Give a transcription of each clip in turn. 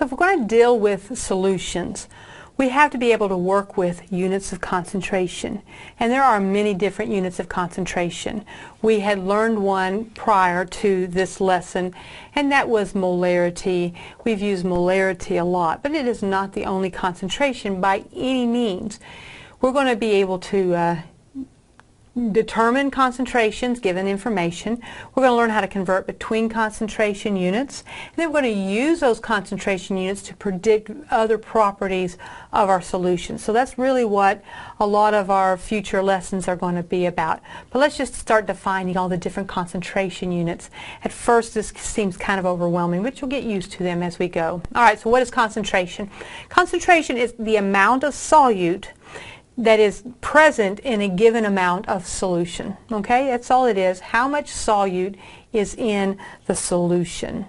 So if we're going to deal with solutions, we have to be able to work with units of concentration. And there are many different units of concentration. We had learned one prior to this lesson, and that was molarity. We've used molarity a lot, but it is not the only concentration by any means. We're going to be able to uh, determine concentrations given information. We're going to learn how to convert between concentration units. And then we're going to use those concentration units to predict other properties of our solution. So that's really what a lot of our future lessons are going to be about. But let's just start defining all the different concentration units. At first this seems kind of overwhelming, but you'll get used to them as we go. All right, so what is concentration? Concentration is the amount of solute that is present in a given amount of solution. Okay, that's all it is. How much solute is in the solution.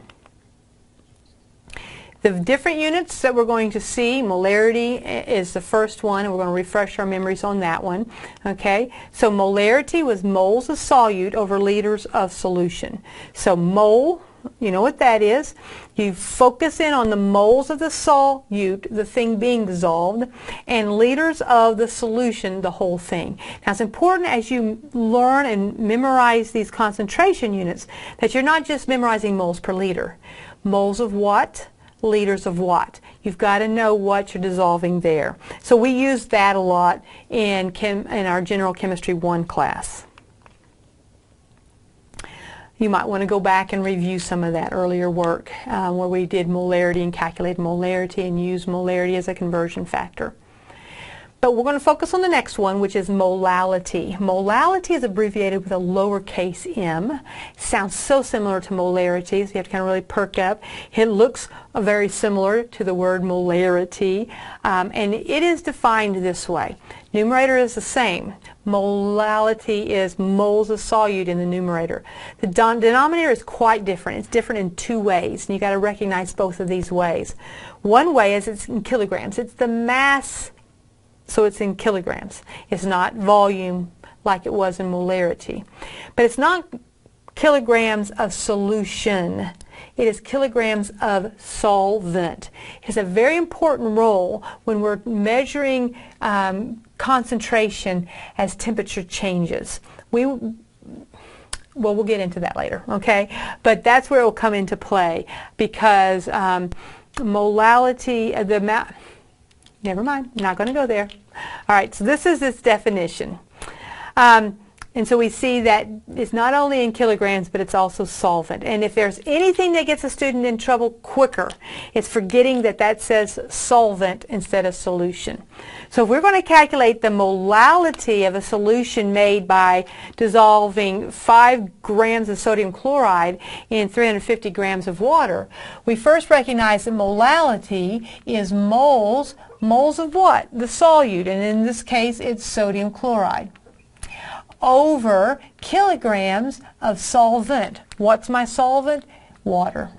The different units that we're going to see, molarity is the first one, and we're going to refresh our memories on that one. Okay, so molarity was moles of solute over liters of solution. So mole you know what that is. You focus in on the moles of the solute, the thing being dissolved, and liters of the solution, the whole thing. Now it's important as you learn and memorize these concentration units that you're not just memorizing moles per liter. Moles of what? liters of what. You've got to know what you're dissolving there. So we use that a lot in, chem, in our General Chemistry 1 class. You might want to go back and review some of that earlier work uh, where we did molarity and calculated molarity and used molarity as a conversion factor. But we're going to focus on the next one, which is molality. Molality is abbreviated with a lowercase m. Sounds so similar to molarity, so you have to kind of really perk up. It looks very similar to the word molarity, um, and it is defined this way. Numerator is the same. Molality is moles of solute in the numerator. The denominator is quite different. It's different in two ways, and you've got to recognize both of these ways. One way is it's in kilograms. It's the mass so it's in kilograms. It's not volume like it was in molarity. But it's not kilograms of solution. It is kilograms of solvent. It has a very important role when we're measuring um, concentration as temperature changes. We well, we'll get into that later, okay? But that's where it will come into play because um, molality, the amount, Never mind, not going to go there. All right, so this is its definition. Um, and so we see that it's not only in kilograms, but it's also solvent. And if there's anything that gets a student in trouble quicker, it's forgetting that that says solvent instead of solution. So if we're going to calculate the molality of a solution made by dissolving 5 grams of sodium chloride in 350 grams of water, we first recognize that molality is moles, moles of what? The solute, and in this case it's sodium chloride over kilograms of solvent. What's my solvent? Water.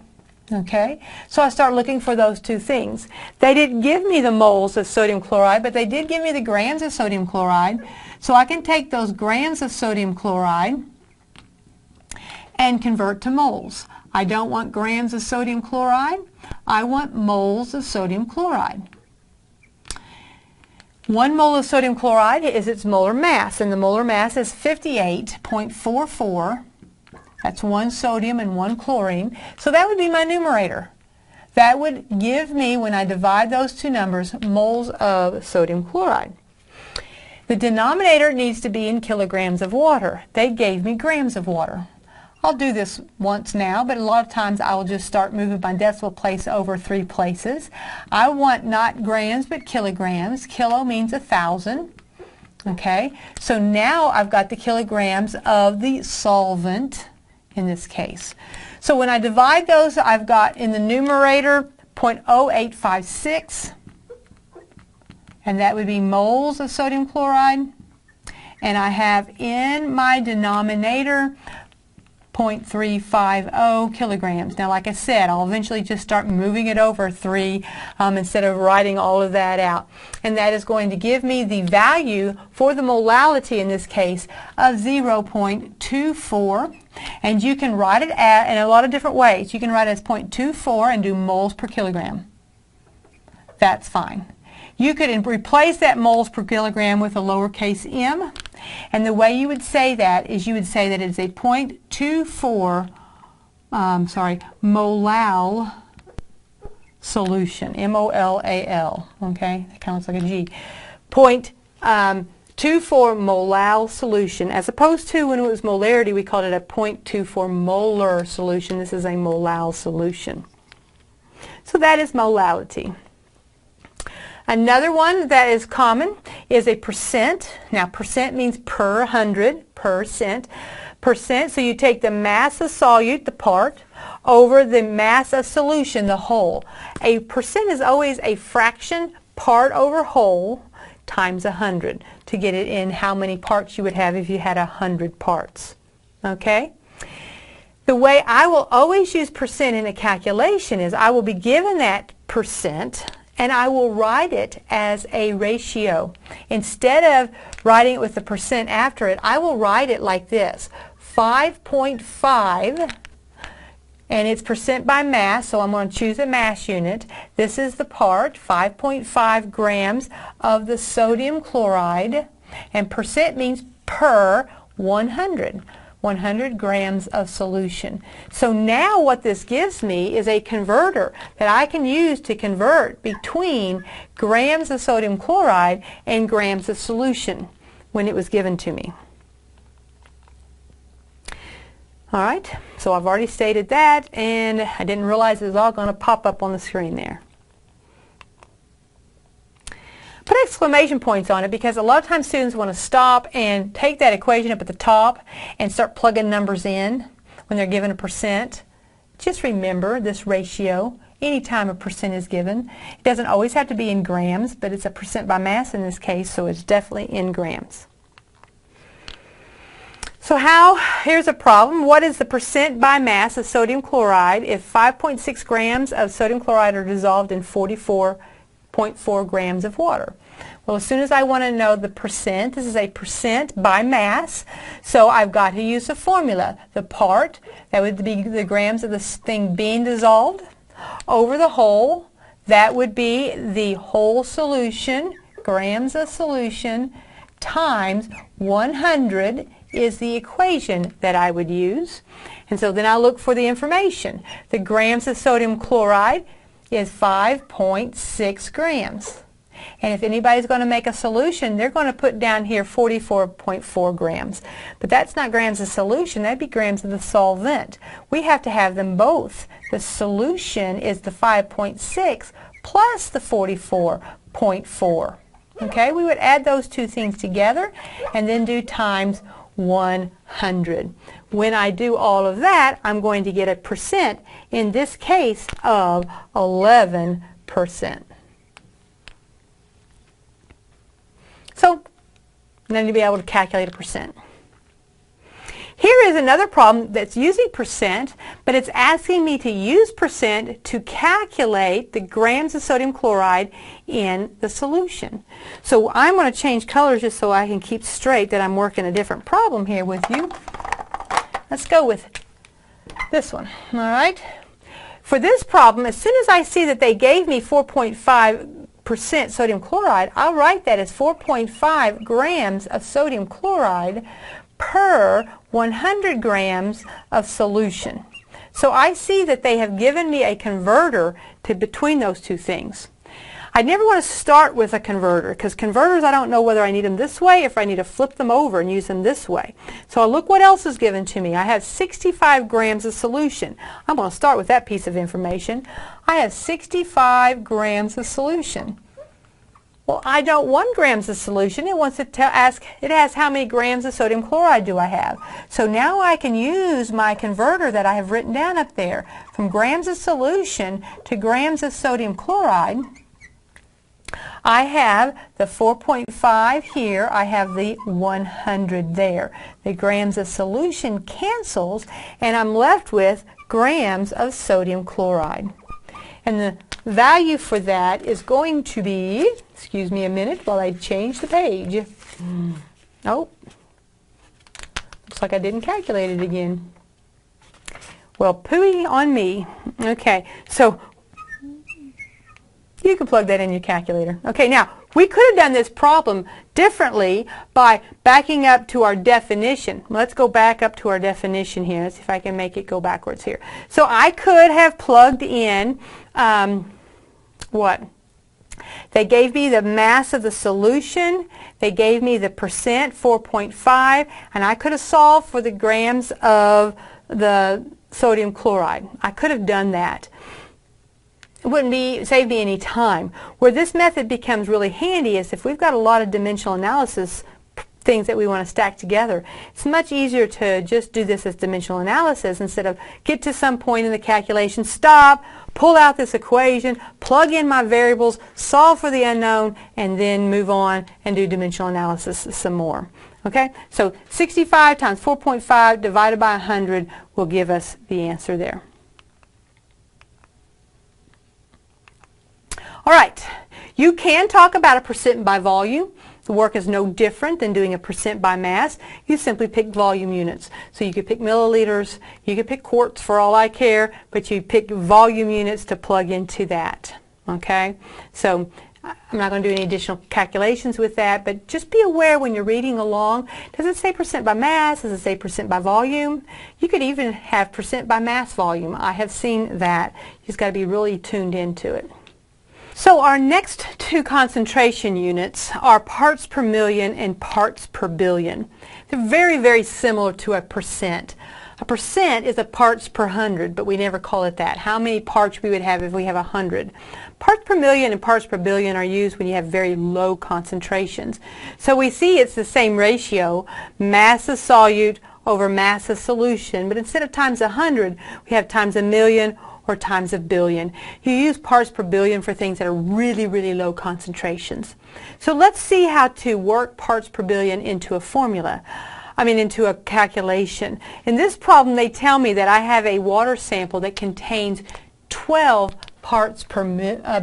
Okay, so I start looking for those two things. They didn't give me the moles of sodium chloride, but they did give me the grams of sodium chloride. So I can take those grams of sodium chloride and convert to moles. I don't want grams of sodium chloride. I want moles of sodium chloride. One mole of sodium chloride is its molar mass, and the molar mass is 58.44. That's one sodium and one chlorine. So that would be my numerator. That would give me, when I divide those two numbers, moles of sodium chloride. The denominator needs to be in kilograms of water. They gave me grams of water. I'll do this once now, but a lot of times I will just start moving my decimal place over three places. I want not grams, but kilograms. Kilo means a thousand. Okay, so now I've got the kilograms of the solvent in this case. So when I divide those, I've got in the numerator 0.0856, and that would be moles of sodium chloride. And I have in my denominator 0.350 kilograms. Now, like I said, I'll eventually just start moving it over 3 um, instead of writing all of that out. And that is going to give me the value for the molality in this case of 0.24. And you can write it at, in a lot of different ways. You can write it as 0.24 and do moles per kilogram. that's fine. You could replace that moles per kilogram with a lowercase m, and the way you would say that is you would say that it's a 0.24, um, sorry, molal solution, M-O-L-A-L, okay? That kind of looks like a G. Point, um, 24 molal solution, as opposed to when it was molarity, we called it a 0.24 molar solution. This is a molal solution. So that is molality. Another one that is common is a percent. Now percent means per hundred, percent. Percent, so you take the mass of solute, the part, over the mass of solution, the whole. A percent is always a fraction, part over whole, times 100 to get it in how many parts you would have if you had 100 parts. Okay? The way I will always use percent in a calculation is I will be given that percent and I will write it as a ratio. Instead of writing it with the percent after it, I will write it like this. 5.5 and it's percent by mass, so I'm going to choose a mass unit. This is the part, 5.5 grams of the sodium chloride, and percent means per 100. 100 grams of solution. So now what this gives me is a converter that I can use to convert between grams of sodium chloride and grams of solution when it was given to me. All right, so I've already stated that, and I didn't realize it was all going to pop up on the screen there. Put exclamation points on it because a lot of times students want to stop and take that equation up at the top and start plugging numbers in when they're given a percent. Just remember this ratio anytime a percent is given. It doesn't always have to be in grams, but it's a percent by mass in this case, so it's definitely in grams. So how, here's a problem. What is the percent by mass of sodium chloride if 5.6 grams of sodium chloride are dissolved in 44.4 grams of water? Well, as soon as I want to know the percent, this is a percent by mass, so I've got to use a formula. The part, that would be the grams of the thing being dissolved, over the whole, that would be the whole solution, grams of solution, times 100 is the equation that I would use. And so then I look for the information. The grams of sodium chloride is 5.6 grams. And if anybody's going to make a solution, they're going to put down here 44.4 grams. But that's not grams of solution, that'd be grams of the solvent. We have to have them both. The solution is the 5.6 plus the 44.4. Okay, we would add those two things together and then do times 100. When I do all of that, I'm going to get a percent, in this case, of 11%. So, then you'll be able to calculate a percent. Here is another problem that's using percent, but it's asking me to use percent to calculate the grams of sodium chloride in the solution. So I'm going to change colors just so I can keep straight that I'm working a different problem here with you. Let's go with this one. All right. For this problem, as soon as I see that they gave me 4.5 percent sodium chloride, I'll write that as 4.5 grams of sodium chloride per 100 grams of solution. So I see that they have given me a converter to between those two things. I never want to start with a converter because converters I don't know whether I need them this way if I need to flip them over and use them this way. So I look what else is given to me. I have 65 grams of solution. I'm going to start with that piece of information. I have 65 grams of solution. Well, I don't want grams of solution. It wants to tell, ask, it asks how many grams of sodium chloride do I have. So now I can use my converter that I have written down up there. From grams of solution to grams of sodium chloride, I have the 4.5 here. I have the 100 there. The grams of solution cancels, and I'm left with grams of sodium chloride. And the value for that is going to be, excuse me a minute while I change the page. Mm. Oh, looks like I didn't calculate it again. Well, pooey on me. Okay, so You can plug that in your calculator. Okay, now, we could have done this problem differently by backing up to our definition. Let's go back up to our definition here. Let's see if I can make it go backwards here. So I could have plugged in, um, what? They gave me the mass of the solution. They gave me the percent, 4.5, and I could have solved for the grams of the sodium chloride. I could have done that. It wouldn't be save me any time. Where this method becomes really handy is if we've got a lot of dimensional analysis things that we want to stack together. It's much easier to just do this as dimensional analysis instead of get to some point in the calculation, stop, pull out this equation, plug in my variables, solve for the unknown, and then move on and do dimensional analysis some more. Okay, so 65 times 4.5 divided by 100 will give us the answer there. All right, you can talk about a percent by volume. The work is no different than doing a percent by mass. You simply pick volume units. So you could pick milliliters, you could pick quarts for all I care, but you pick volume units to plug into that. Okay? So I'm not going to do any additional calculations with that, but just be aware when you're reading along, does it say percent by mass? Does it say percent by volume? You could even have percent by mass volume. I have seen that. You just got to be really tuned into it. So our next two concentration units are parts per million and parts per billion. They're very, very similar to a percent. A percent is a parts per hundred, but we never call it that. How many parts we would have if we have a hundred. Parts per million and parts per billion are used when you have very low concentrations. So we see it's the same ratio, mass of solute over mass of solution, but instead of times a hundred, we have times a million or times a billion. You use parts per billion for things that are really, really low concentrations. So let's see how to work parts per billion into a formula. I mean into a calculation. In this problem they tell me that I have a water sample that contains 12 parts per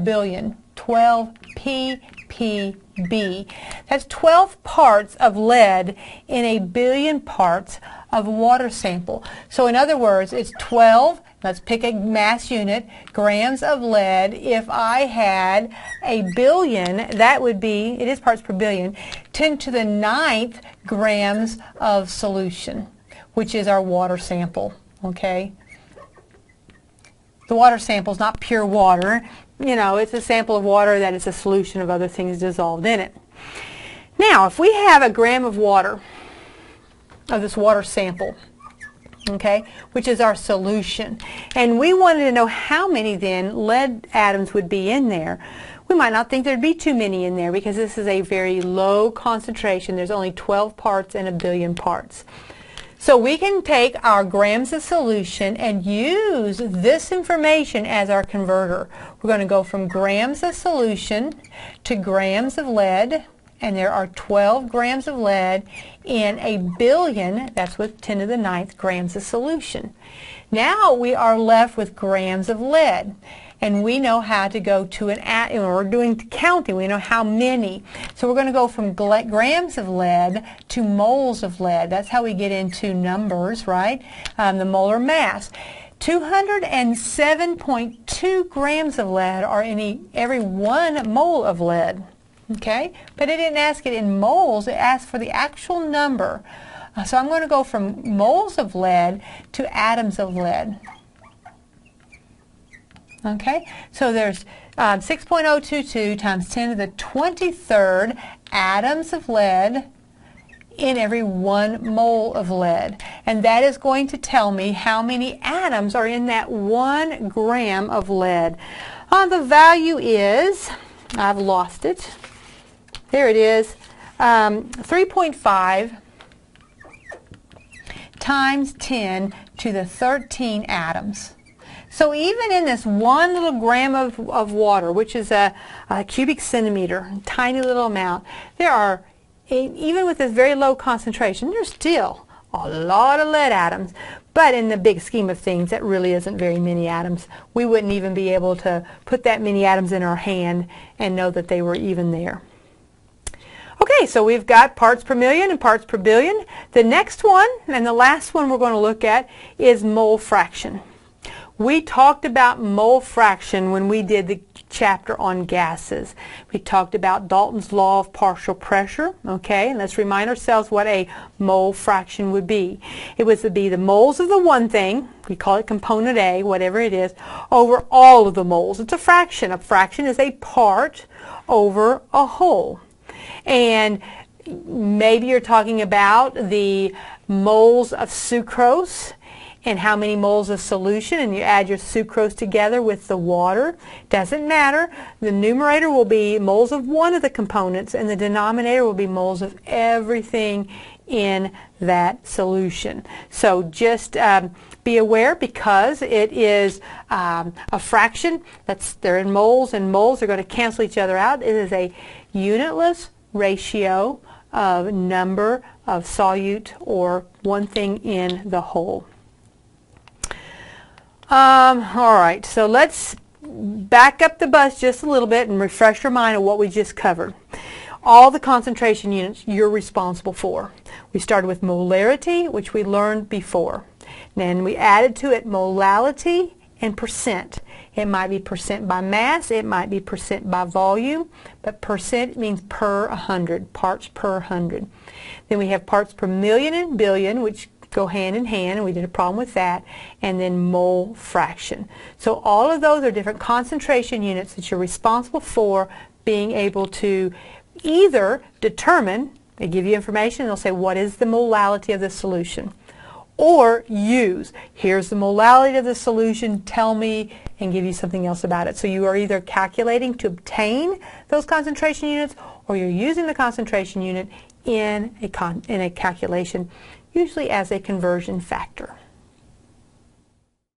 billion. 12 ppb. That's 12 parts of lead in a billion parts of water sample. So in other words, it's 12 Let's pick a mass unit, grams of lead. If I had a billion, that would be, it is parts per billion, 10 to the ninth grams of solution, which is our water sample, okay? The water sample is not pure water. You know, it's a sample of water that is a solution of other things dissolved in it. Now, if we have a gram of water, of this water sample, okay, which is our solution. And we wanted to know how many then lead atoms would be in there. We might not think there'd be too many in there because this is a very low concentration. There's only 12 parts in a billion parts. So we can take our grams of solution and use this information as our converter. We're going to go from grams of solution to grams of lead and there are 12 grams of lead in a billion, that's with 10 to the ninth grams of solution. Now we are left with grams of lead. And we know how to go to an, at, we're doing counting, we know how many. So we're going to go from grams of lead to moles of lead. That's how we get into numbers, right? Um, the molar mass. 207.2 grams of lead are in every one mole of lead. Okay, but it didn't ask it in moles, it asked for the actual number. Uh, so I'm going to go from moles of lead to atoms of lead. Okay, so there's um, 6.022 times 10 to the 23rd atoms of lead in every one mole of lead. And that is going to tell me how many atoms are in that one gram of lead. Uh, the value is, I've lost it, there it is. Um, 3.5 times 10 to the 13 atoms. So even in this one little gram of, of water, which is a, a cubic centimeter, tiny little amount, there are, even with this very low concentration, there's still a lot of lead atoms. But in the big scheme of things, that really isn't very many atoms. We wouldn't even be able to put that many atoms in our hand and know that they were even there. Okay, so we've got parts per million and parts per billion. The next one, and the last one we're going to look at, is mole fraction. We talked about mole fraction when we did the chapter on gases. We talked about Dalton's law of partial pressure, okay, and let's remind ourselves what a mole fraction would be. It would be the moles of the one thing, we call it component A, whatever it is, over all of the moles. It's a fraction. A fraction is a part over a whole. And maybe you're talking about the moles of sucrose and how many moles of solution and you add your sucrose together with the water. Doesn't matter. The numerator will be moles of one of the components and the denominator will be moles of everything in that solution. So just um, be aware because it is um, a fraction that's they're in moles and moles are going to cancel each other out. It is a unitless ratio of number of solute or one thing in the whole. Um, all right, so let's back up the bus just a little bit and refresh your mind of what we just covered. All the concentration units you're responsible for. We started with molarity, which we learned before. Then we added to it molality and percent. It might be percent by mass, it might be percent by volume, but percent means per 100, parts per 100. Then we have parts per million and billion, which go hand in hand, and we did a problem with that, and then mole fraction. So all of those are different concentration units that you're responsible for being able to either determine, they give you information, they'll say what is the molality of the solution, or use, here's the molality of the solution, tell me, and give you something else about it. So you are either calculating to obtain those concentration units, or you're using the concentration unit in a, in a calculation usually as a conversion factor.